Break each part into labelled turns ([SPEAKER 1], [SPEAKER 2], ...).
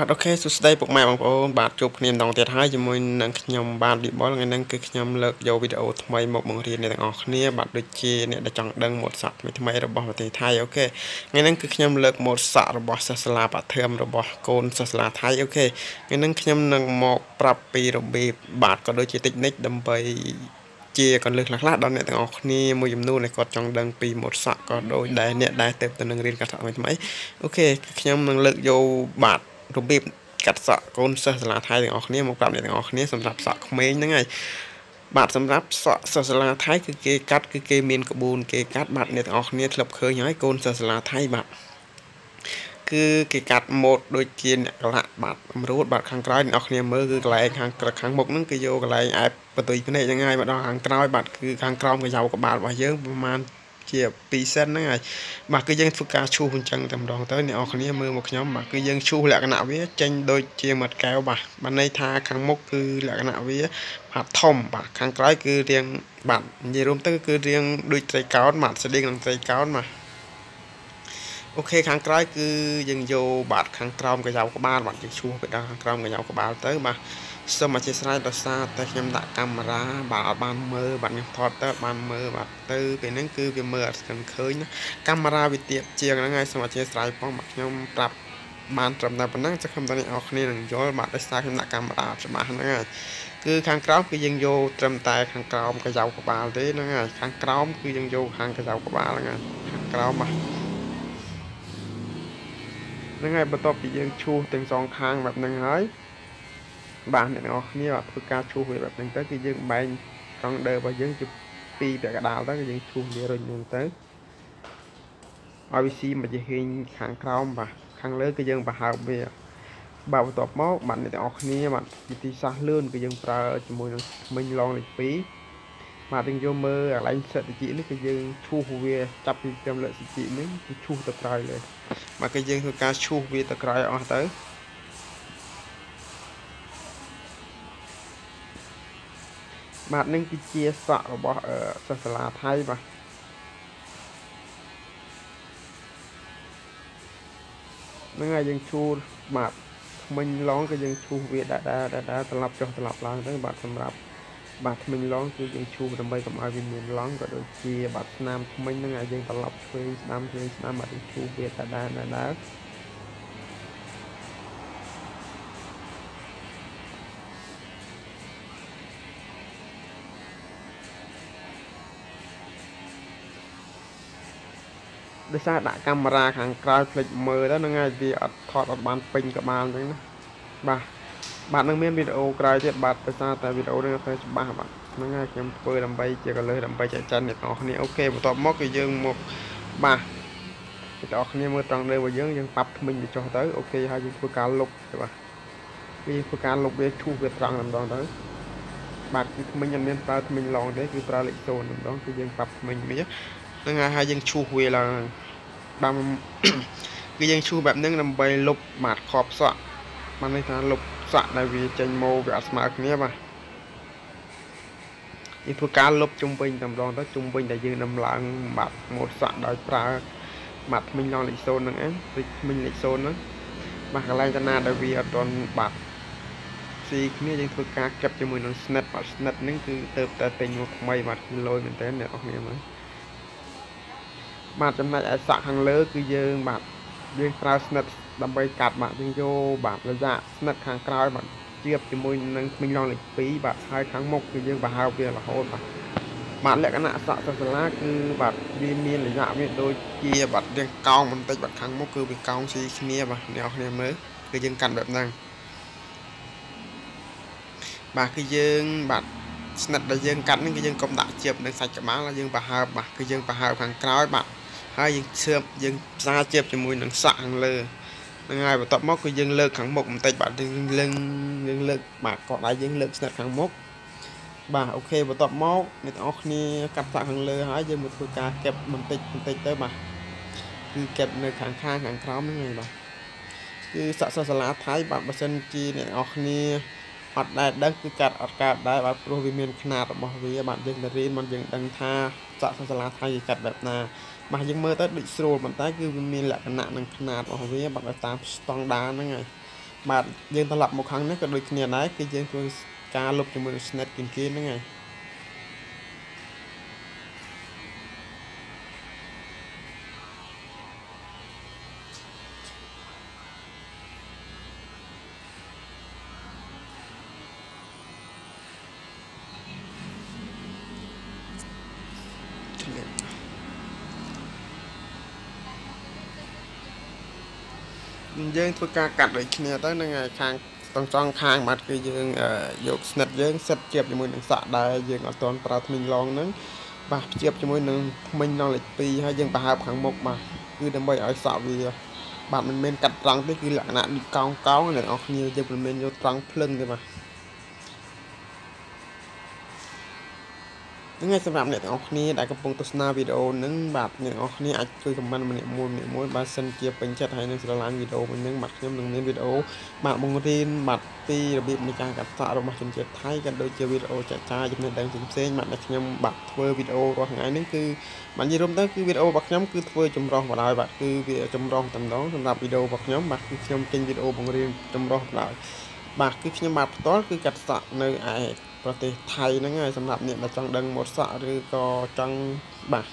[SPEAKER 1] បាទ OK សួស្តីពុកម៉ែបងប្អូនបាទជួបគ្នាម្ដងទៀតហើយជាមួយនឹងខ្ញុំបាទឌីបុលថ្ងៃនេះគឺខ្ញុំលើកយកវីដេអូថ្មីមកបង្រៀនអ្នកទាំងអស់គ្នាបាទដូចជាអ្នកដែលចង់ដឹងម៉ូតសក់ថ្មីថ្មីរបស់ប្រទេសថៃ OK ថ្ងៃនេះគឺខ្ញុំលើកម៉ូតសក់របស់សិស្សសាលាបឋមរបស់កូនសិស្សសាលាថៃ OK ថ្ងៃនេះខ្ញុំនឹងមកប្រាប់ពីរបៀបបាទក៏ដូចជាតិចនិចដើម្បីជាគន្លឹះខ្លះៗដល់អ្នកទាំងអស់គ្នាមួយចំនួនដែលគាត់ចង់ដឹងពីម៉ូតសក់ក៏ដូចដែរអ្នកដែលទៅទៅនឹងរៀនកាត់សក់ថ្មីៗអូខេខ្ញុំនឹងលើកយកបាទ របៀបកាត់សក់កូនសិស្សសាលាថៃទាំងអស់គ្នាមកប្រាប់អ្នកទាំងអស់គ្នាសម្រាប់សក់ក្មេងហ្នឹងហើយបាទសម្រាប់សក់សិស្សសាលាថៃគឺគេកាត់គឺគេមានក្បួនគេកាត់បាទអ្នកទាំងអស់គ្នាធ្លាប់ឃើញហើយកូនសិស្សសាលាថៃបាទគឺគេកាត់ម៉ូតដូចជាអ្នកកលាក់បាទអំរួតបាទខាងក្រោយអ្នកនរគ្នាមើលគឺកន្លែងខាងក្រឹកខាងមុខហ្នឹងគឺយកកន្លែងអែបបន្ទុយភ្នែកហ្នឹងហើយមកដល់ខាងក្រោយបាទគឺខាងក្រោមកយោក្បាលរបស់យើងប្រហែល ជា2សិនហ្នឹងហើយបាទគឺយើងធ្វើការឈូសអញ្ចឹងតែម្ដងទៅអ្នកនរគ្នាមើលមកខ្ញុំបាទគឺយើងឈូសលក្ខណៈវាចេញដូចជាមាត់កែវបាទបាទន័យថាខាងមុខគឺលក្ខណៈវាបាទធំបាទខាងក្រោយគឺរាងបាទនិយាយរួមទៅគឺរាងដូចត្រីកោណបាទស្តៀងនឹងត្រីកោណបាទអូខេខាងក្រោយគឺយើងយកបាទខាងក្រោមកយោក្បាលបាទយើងឈូសទៅដល់ខាងក្រោមកយោក្បាលទៅបាទ សូមអធិស្ឋានដោយសារតែខ្ញុំដាក់កាមេរ៉ាបាទអត់បានមើលបាទខ្ញុំថតទៅបានមើលបាទទៅពេលហ្នឹងគឺវាមើលអត់ស្គាល់ឃើញណាកាមេរ៉ាវាទៀបជាងហ្នឹងហើយសូមអធិស្ឋានផងបាទខ្ញុំប្រាប់បានត្រឹមតែប៉ុណ្ណឹងចុះខ្ញុំតអ្នកនរគ្នានឹងយល់បាទដោយសារខ្ញុំដាក់កាមេរ៉ាច្បាស់ហ្នឹងហើយគឺខាងក្រោមគឺយើងយកត្រឹមតែខាងក្រោមកយោក្បាលទេហ្នឹងហើយខាងក្រោមគឺយើងយកខាងកយោក្បាលហ្នឹងហើយខាងក្រោមបាទហ្នឹងហើយបន្ទាប់ពីយើងឈូសទាំងសងខាងបែបហ្នឹងហើយ បាទអ្នកនរគ្នាបាទធ្វើការឈូសវាបែបហ្នឹងទៅគឺយើងបែងត្រង់ដើរបស់យើងជាពីរពាក់កដាលទៅគឺយើងឈូសវារុញហ្នឹងទៅឲ្យវាស៊ីមកជាហេងខាងក្រោមបាទខាងលើគឺយើងប្រហើបវាបាទបន្ទាប់មកបាទអ្នកទាំងអស់គ្នាបាទវិធីសាស្ត្រលឿនគឺយើងប្រើជាមួយនឹងមិញឡងលេខ2បាទយើងយកមើលកន្លែងសិតតិចនេះគឺយើងឈូសវាចាប់ពីត្រឹមលើតិចនេះគឺឈូសទៅក្រោយលើបាទគឺយើងធ្វើការឈូសវាទៅក្រោយអស់ទៅ បាទនឹងគឺជាសក់របស់សិស្សសាលាថៃបាទហ្នឹងហើយយើងឈូសបាទថ្មិញឡងក៏យើងឈូសវាដែរដែរដែរត្រឡប់ចុះត្រឡប់ឡើងទៅបាទសម្រាប់បាទថ្មិញឡងគឺយើងឈូសដើម្បីកុំឲ្យវាមានឡងក៏ដូចជាបាទស្នាមថ្មិញហ្នឹងឲ្យយើងត្រឡប់ឆ្វេងស្ដាំឆ្វេងស្ដាំបាទយើងឈូសវាដែរដែរដែ ដោយសារដាក់កាមេរ៉ាខាងក្រោយផ្លេចមើលទៅហ្នឹងហើយវាអត់ថតអត់បានពេញក្បាលអញ្ចឹងណាបាទបាទនឹងមានវីដេអូក្រោយទៀតបាទដោយសារតែវីដេអូនេះទៅច្បាស់បាទហ្នឹងហើយខ្ញុំធ្វើដើម្បីជាកលើដើម្បីចែកចាយអ្នកនរគ្នាអូខេបន្ទាប់មកគឺយើងមកបាទអ្នកនរគ្នាមើលត្រង់លើរបស់យើងយើងប៉ាប់ថ្មិញវាចុះទៅអូខេហើយយើងធ្វើការលុបទៅបាទវាធ្វើការលុបវាឈូសវាត្រង់តែម្ដងទៅបាទគឺថ្មិញអត់មានប្រើថ្មិញឡងទេគឺប្រើលេខ0តែម្ដងគឺយើងប៉ាប់ថ្មិញវា ហ្នឹងហើយយើងឈូសវាឡើងបានគឺយើងឈូសបែបហ្នឹងដើម្បីលុបបាទខប់សក់បានន័យថាលុបសក់ដែលវាចេញមកវាអត់ស្មើគ្នាបាទយើងធ្វើការលុបជុំវិញតែម្ដងទៅជុំវិញដែលយើងដំឡើងបាទម៉ូតសក់ដោយប្រើម៉ាត់មិញឡងលេខ0ហ្នឹងឯងឬមិញលេខ0ហ្នឹងបាទកន្លែងតាណាដែលវាអត់ទាន់បាទស៊ីគ្នាយើងធ្វើការកັບជាមួយនឹង snit បាទ snit ហ្នឹងគឺទៅតែទិញមកថ្មីបាទគឺលយមែនតើអ្នកនរគ្នាមើល បាទចំណុចឯសក់ខាងលើគឺយើងបាទយើងប្រើស្និតដើម្បីកាត់បាទយើងយកបាទរយៈស្និតខាងក្រោយបាទជាបជាមួយនឹងគ្មានឡងលេខ2បាទហើយខាងមុខគឺយើងបើហើបវារហូតបាទបាទលក្ខណៈសក់សាលាគឺបាទវាមានរយៈវាដូចជាបាទរាងកោងបន្តិចបាទខាងមុខគឺវាកោងស៊ីគ្នាបាទអ្នកគ្នាមើលគឺយើងកាត់បែបហ្នឹងបាទគឺយើងបាទស្និតដែលយើងកាត់ហ្នឹងគឺយើងកុំដាក់ជាបនឹងសាច់ក្បាលយើងបើហើបបាទគឺយើងបើហើបខាងក្រោយបាទ ហើយយើងឈើបយើងផ្សារជាបជាមួយនឹងសក់ខាងលើហ្នឹងហើយបន្ទាប់មកគឺយើងលើកខាងមុខបន្តិចបាទយើងលើកយើងលើកបាទកដៃយើងលើកស្និតខាងមុខបាទអូខេបន្ទាប់មកអ្នកទាំងអស់គ្នាកាត់សាក់ខាងលើហើយយើងមកធ្វើការកេបបន្តិចបន្តិចទៅបាទគឺកេបនៅខាងខាងខាងក្រោមហ្នឹងហើយបាទគឺសាក់សាឡាថៃបាទបើសិនជាអ្នកទាំងអស់គ្នា អត់ដែលដឹងគឺកាត់អត់កើតដែរបាទព្រោះវាមានຂະຫນាតរបស់វាបាទយើងទៅរៀនមកយើងដឹងថាសាក់សាឡាថៃគេកាត់បែបណាបាទយើងមើលទៅដូចស្រួលប៉ុន្តែគឺវាមានលក្ខណៈនិងຂະຫນាតរបស់វាបាទតាមស្តង់ដារហ្នឹងហើយបាទយើងត្រឡប់មកខាងនេះក៏ដូចគ្នាដែរគឺយើងធ្វើការលុបជាមួយ snap គៀនគៀនហ្នឹងហើយ យើងធ្វើការកាត់ដូចគ្នាទៅនឹងខាងទាំងសងខាងបាត់គឺយើងយកស្និតយើងសិតជាបជាមួយនឹងសក់ដែលយើងអត់ទាន់ប្រើថ្មិញឡងហ្នឹងបាទជាបជាមួយនឹងថ្មិញឡងលេខ2ហើយយើងប្រហើបខាងមុខបាទគឺដើម្បីឲ្យសក់វាបាទមិនមែនកាត់ត្រង់ទេគឺលក្ខណៈដូចកោងកោងអ្នកនរគ្នាយើងមិនមែនយកត្រង់ភ្លឹងទេបាទ ហ្នឹងហើយសម្រាប់អ្នកទាំងអស់គ្នាដែលកំពុងទស្សនាវីដេអូហ្នឹងបាទអ្នកទាំងអស់គ្នាអាចជួយខមមិនម្នាក់មួយម្នាក់មួយបើសិនជាពេញចិត្តហើយនឹងស្រឡាញ់វីដេអូហ្នឹងបាទខ្ញុំនឹងមានវីដេអូបាទបង្រៀនបាទពីរបៀបនៃការកាត់សក់របស់ជនជាតិថៃក៏ដូចជាវីដេអូចែកចាយចំណេះដឹងផ្សេងៗបាទដែលខ្ញុំបាទធ្វើវីដេអូរាល់ថ្ងៃហ្នឹងគឺបាទនិយាយរួមទៅគឺវីដេអូរបស់ខ្ញុំគឺធ្វើចម្រោះបណ្ដោយបាទគឺវាចម្រោះតំណងសម្រាប់វីដេអូរបស់ខ្ញុំបាទគឺខ្ញុំចេញវីដេអូបង្រៀនចម្រោះបណ្ដោយបាទគឺខ្ញុំបាទផ្ទាល់គឺកាត់សក់នៅឯ ប្រទេសថៃហ្នឹងហើយសម្រាប់អ្នកដែលចង់ដឹងម៉ូតសក់ឬក៏ចង់បាទ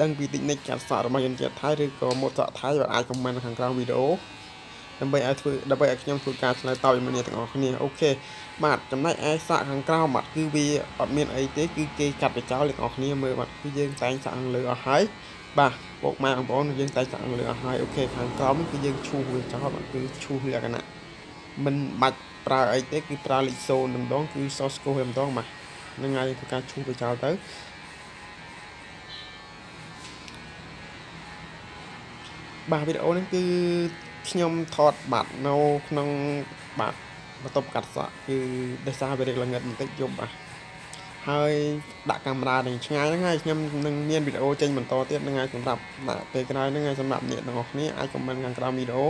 [SPEAKER 1] ដឹងពីតិចនិចកាត់សក់របស់ជនជាតិថៃឬក៏ម៉ូតសក់ថៃបាទអាចខមមិនខាងក្រោមវីដេអូដើម្បីឲ្យធ្វើដើម្បីឲ្យខ្ញុំធ្វើការឆ្លើយតបជាមួយអ្នកទាំងអស់គ្នាអូខេបាទចំណែកឯសាក់ខាងក្រោមបាទគឺវាអត់មានអីទេគឺគេកាត់ទៅចោលអ្នកទាំងអស់គ្នាមើលបាទគឺយើងតែងសាក់ខាងលើអស់ហើយបាទពុកម៉ែបងប្អូនយើងតែងសាក់ខាងលើអស់ហើយអូខេខាងក្រោមគឺយើងឈូសវាចោលបាទគឺឈូសលក្ខណៈមិនបាច់ ប្រើអីទេគឺប្រើលេខ0ម្ដងគឺសស្គោតែម្ដងបាទហ្នឹងហើយធ្វើការឈូសទៅចោលទៅបាទវីដេអូនេះគឺខ្ញុំថតបាត់នៅក្នុងបាទបន្ទប់កាត់សក់គឺដោយសារវារឹកល្ងិតបន្តិចយប់បាទ ហើយដាក់កាមេរ៉ានឹងឆ្ងាយហ្នឹងហើយខ្ញុំនឹងមានវីដេអូចេញបន្តទៀតហ្នឹងហើយសម្រាប់ដាក់ពេលក្រោយហ្នឹងហើយសម្រាប់អ្នកទាំងអស់គ្នាអាចខមមិនខាងក្រោមវីដេអូ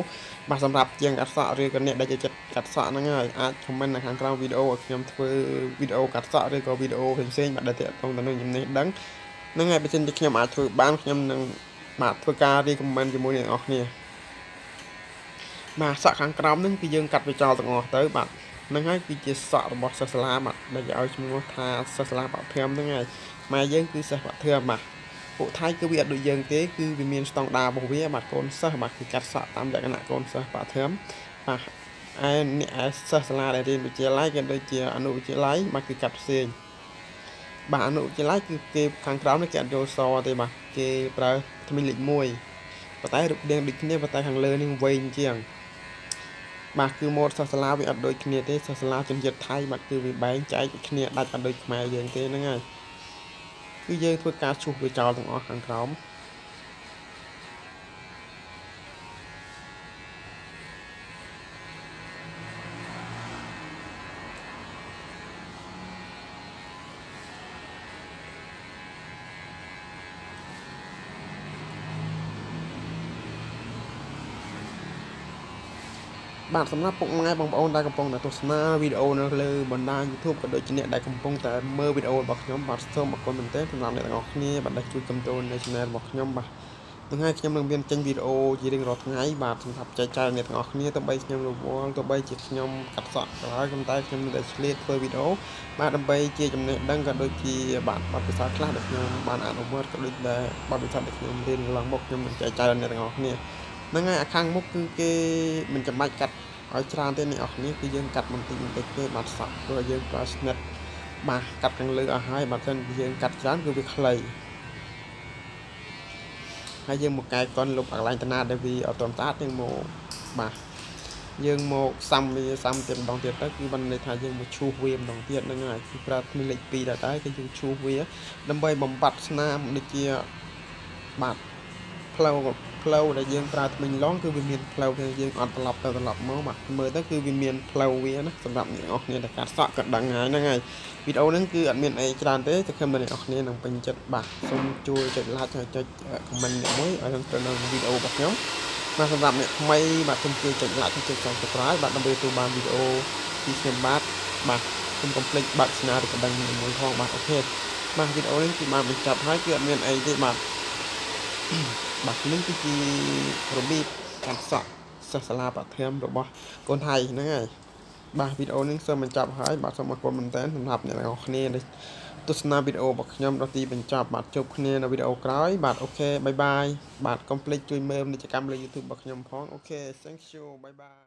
[SPEAKER 1] បាទសម្រាប់ជាងកាត់សក់ឬក៏អ្នកដែលចិត្តកាត់សក់ហ្នឹងហើយអាចខមមិននៅខាងក្រោមវីដេអូឲ្យខ្ញុំធ្វើវីដេអូកាត់សក់ឬក៏វីដេអូផ្សេងៗបាទដែលទាក់ទងទៅនឹងចំណេះដឹងហ្នឹងហើយបើសិនជាខ្ញុំអាចធ្វើបានខ្ញុំនឹងបាទធ្វើការរីខមមិនជាមួយអ្នកទាំងអស់គ្នាបាទសក់ខាងក្រោមហ្នឹងគឺយើងកាត់វាចោលទាំងអស់ទៅបាទ ហ្នឹងហើយគឺជាសក់របស់សិស្សសាលាបាទដែលឲ្យឈ្មោះថាសិស្សសាលាបឋមហ្នឹងហើយម៉ែយើងគឺសិស្សបឋមបាទពួកថៃគឺវាអត់ដូចយើងទេគឺវាមានស្តង់ដាររបស់វាបាទកូនសិស្សបាទគឺកាត់សក់តាមលក្ខណៈកូនសិស្សបឋមបាទឯអ្នកឯសិស្សសាលាដែលរៀនវិទ្យាល័យក៏ដូចជាអនុវិទ្យាល័យបាទគឺកាត់ផ្សេងបាទអនុវិទ្យាល័យគឺគេខាងក្រោមនេះគេអត់យកសទេបាទគេប្រើថ្មីលេខ1ប៉ុន្តែរូបរាងដូចគ្នាប៉ុន្តែខាងលើនេះវែងជាង បាទគឺម៉ូតសាសាឡាវាអត់ដូចគ្នាទេសាសាឡាជនជាតិថៃបាទគឺវាបែងចែកគ្នាដាច់អត់ដូចខ្មែរយើងទេហ្នឹងហើយគឺយើងធ្វើការឈូសវាចោលទាំងអស់ខាងក្រោម បាទសម្រាប់ពុកម៉ែបងប្អូនដែលកំពុងតែទស្សនាវីដេអូនៅលើបណ្ដាញ YouTube ក៏ដូចជាអ្នកដែលកំពុងតែមើលវីដេអូរបស់ខ្ញុំបាទសូមអរគុណមែនទែនសម្រាប់អ្នកទាំងអស់គ្នាបាទដែលជួយគ្រប់គ្រងនៅ Channel របស់ខ្ញុំបាទទាំងហើយខ្ញុំនឹងមានចេញវីដេអូជារៀងរាល់ថ្ងៃបាទសម្រាប់ចែកចាយអ្នកទាំងអស់គ្នាទៅបីខ្ញុំរវល់ទៅបីជាខ្ញុំកាត់សក់ក៏ហើយប៉ុន្តែខ្ញុំនៅតែឆ្លៀតធ្វើវីដេអូបាទដើម្បីជាចំណេះដឹងក៏ដូចជាបាទបទពិសោធន៍ខ្លះដែលខ្ញុំបានអនុវត្តក៏ដូចដែរបទពិសោធន៍ដែលខ្ញុំរៀនឡើងមកខ្ញុំនឹងចែកចាយដល់អ្នកទាំងអស់គ្នា ហ្នឹងហើយអាខាងមុខគឺគេមិនចាំបាច់កាត់ឲ្យច្រើនទេអ្នកនរគ្នាគឺយើងកាត់បន្តិចបន្តិចទេបាទសក់ព្រោះយើងប្រើស្និតបាទកាត់ខាងលើអស់ហើយបើមិនយើងកាត់ច្រើនគឺវាខ្លីហើយយើងមកកែកនលុបកន្លែងតាណាដែលវាអត់ទាន់ស្អាតយើងមកបាទយើងមកសាំវាសាំទៀតម្ដងទៀតទៅគឺបានន័យថាយើងមកឈូសវាម្ដងទៀតហ្នឹងហើយគឺប្រើថ្មីលេខ2ដែរតែគឺយើងឈូសវា ដើម្បីបំបត្តិស្នាមដូចជាបាទផ្លូវ ផ្លូវដែលយើងប្រើថ្មិញឡងគឺវាមានផ្លូវដែលយើងអត់ត្រឡប់ទៅត្រឡប់មកបាទមើលទៅគឺវាមានផ្លូវវាណាសម្រាប់អ្នកនរគ្នាដែលកាត់សក់ក៏ដឹងហើយហ្នឹងហើយវីដេអូហ្នឹងគឺអត់មានអីច្រើនទេតែខ្ញុំតែអ្នកនរគ្នានឹងពេញចិត្តបាទសូមជួយចុច like ហើយចុច comment អ្នកមួយឲ្យនឹងទៅនឹងវីដេអូរបស់ខ្ញុំបាទសម្រាប់អ្នកថ្មីបាទសូមជួយចុច like ហើយចុច subscribe បាទដើម្បីទទួលបានវីដេអូពីខ្ញុំបាទបាទសូមកុំភ្លេចបាក់ស្នាឬក៏ដឹងមួយផងបាទ OK បាទវីដេអូនេះគឺបានបញ្ចប់ហើយគឺអត់មានអីទេបាទ បាទនេះគឺជារបៀបកាត់សក់សិស្សសាលាបឋមរបស់កូនថៃហ្នឹងហើយបាទវីដេអូនេះសូមបញ្ចប់ហើយបាទសូមអរគុណមែនទែនសម្រាប់អ្នកទាំងអស់គ្នាដែលទស្សនាវីដេអូរបស់ខ្ញុំដល់ទីបញ្ចប់បាទជួបគ្នានៅវីដេអូក្រោយបាទ OK bye bye បាទកុំភ្លេចជួយមើលពាណិជ្ជកម្មលើ YouTube របស់ខ្ញុំផង OK thank you bye bye